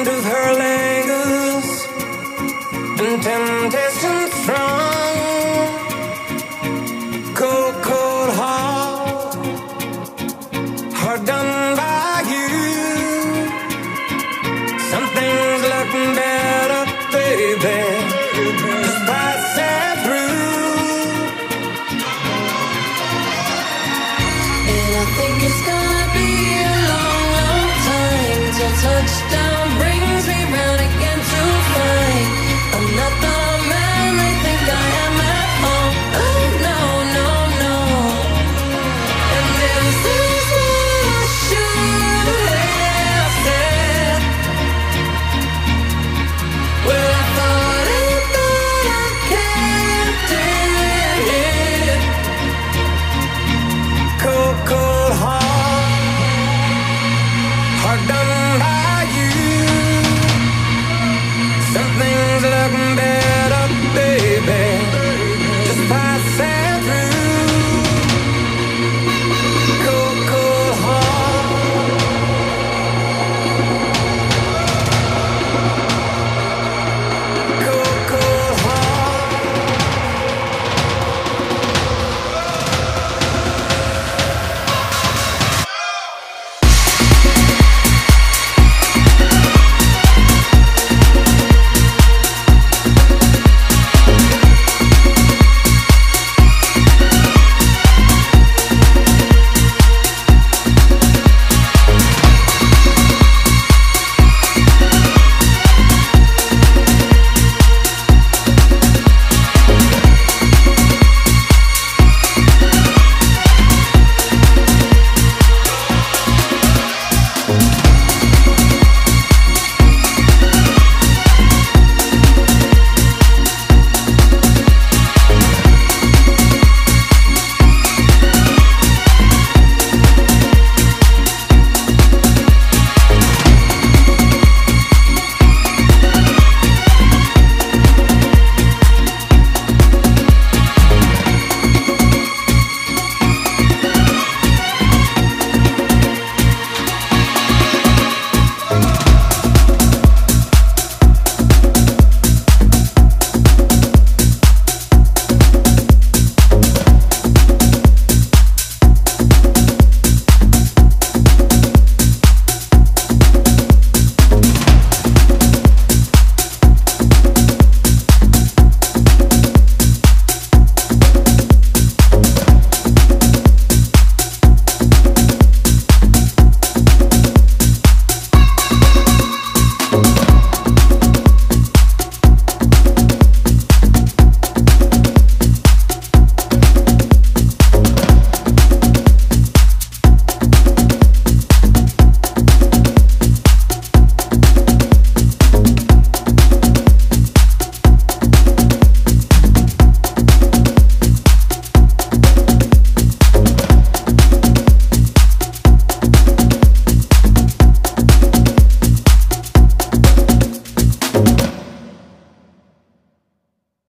end of her legs and tempted.